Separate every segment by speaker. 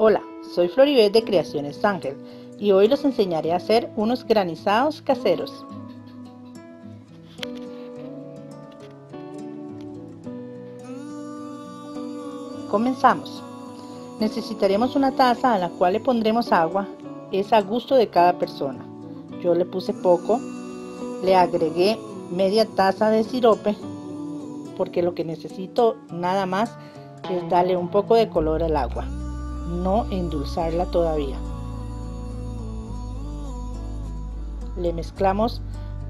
Speaker 1: Hola, soy Floribet de Creaciones Ángel y hoy los enseñaré a hacer unos granizados caseros. Comenzamos. Necesitaremos una taza a la cual le pondremos agua, es a gusto de cada persona. Yo le puse poco, le agregué media taza de sirope porque lo que necesito nada más es darle un poco de color al agua no endulzarla todavía. Le mezclamos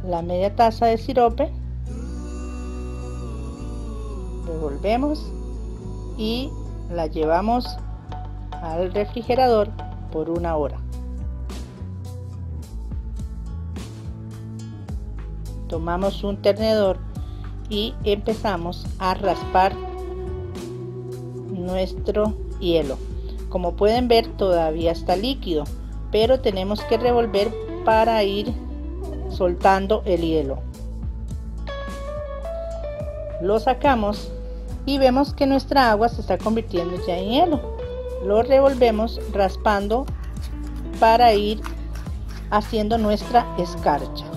Speaker 1: la media taza de sirope, revolvemos y la llevamos al refrigerador por una hora. Tomamos un tenedor y empezamos a raspar nuestro hielo. Como pueden ver todavía está líquido, pero tenemos que revolver para ir soltando el hielo. Lo sacamos y vemos que nuestra agua se está convirtiendo ya en hielo. Lo revolvemos raspando para ir haciendo nuestra escarcha.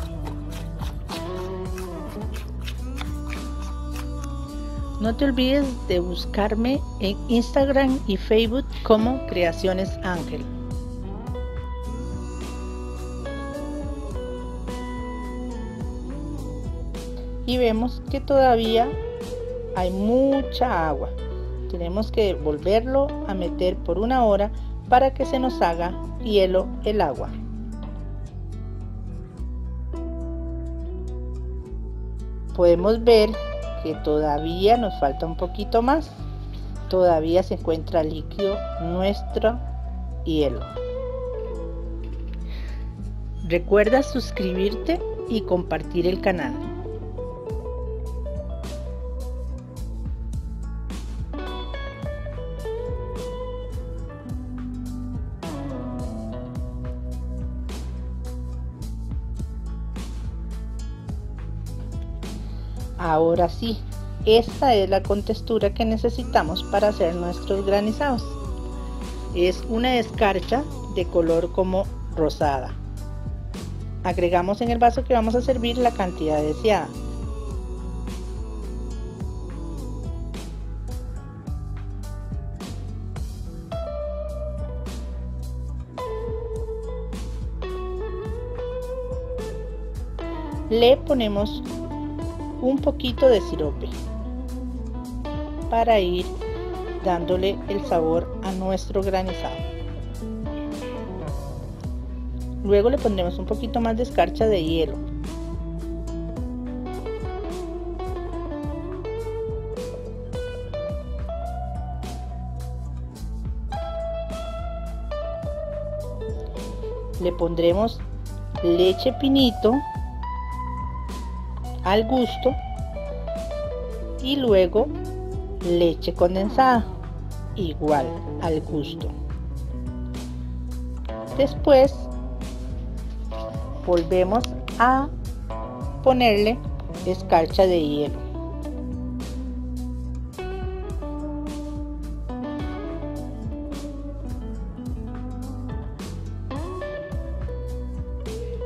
Speaker 1: No te olvides de buscarme en Instagram y Facebook como Creaciones Ángel. Y vemos que todavía hay mucha agua. Tenemos que volverlo a meter por una hora para que se nos haga hielo el agua. Podemos ver que todavía nos falta un poquito más. Todavía se encuentra líquido nuestro hielo. Recuerda suscribirte y compartir el canal. Ahora sí, esta es la contextura que necesitamos para hacer nuestros granizados. Es una escarcha de color como rosada. Agregamos en el vaso que vamos a servir la cantidad deseada. Le ponemos un poquito de sirope para ir dándole el sabor a nuestro granizado. Luego le pondremos un poquito más de escarcha de hielo. Le pondremos leche pinito al gusto y luego leche condensada igual al gusto. Después volvemos a ponerle escarcha de hielo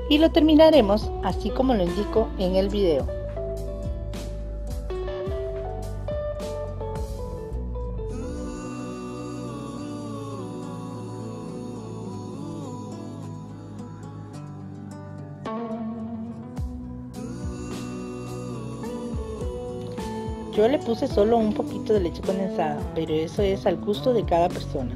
Speaker 1: y lo terminaremos así como lo indico en el video. Yo le puse solo un poquito de leche condensada, pero eso es al gusto de cada persona.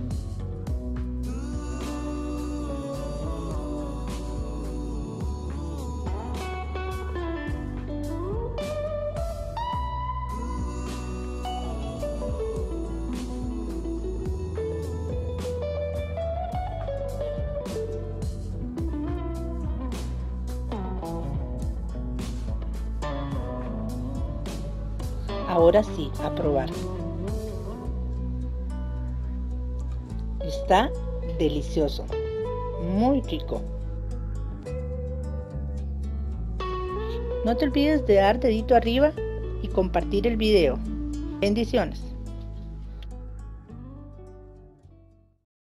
Speaker 1: Ahora sí, a probar. Está delicioso, muy rico. No te olvides de dar dedito arriba y compartir el video. Bendiciones.